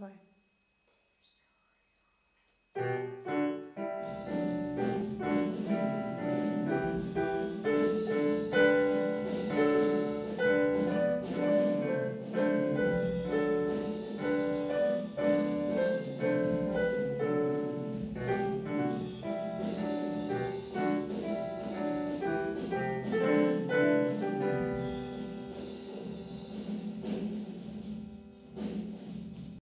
vai.